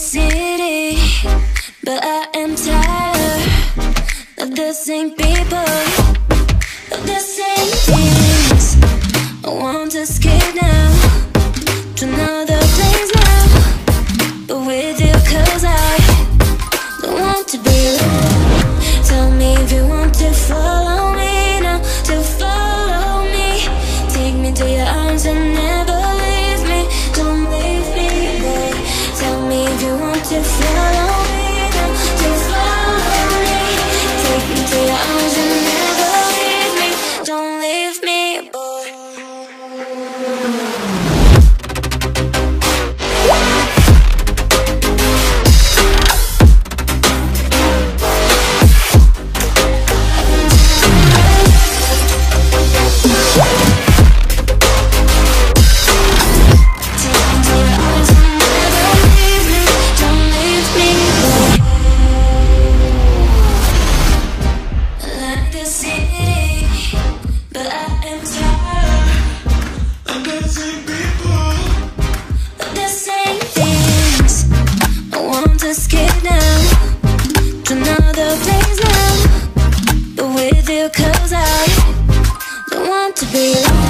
City, but I am tired of the same people, of the same things. I want to escape now to another place now. But with you, cause I don't want to be alone. Tell me if you want to follow me now, to follow me. Take me to your arms and 'cause I want to scare now to know place now The With your comes don't want to be.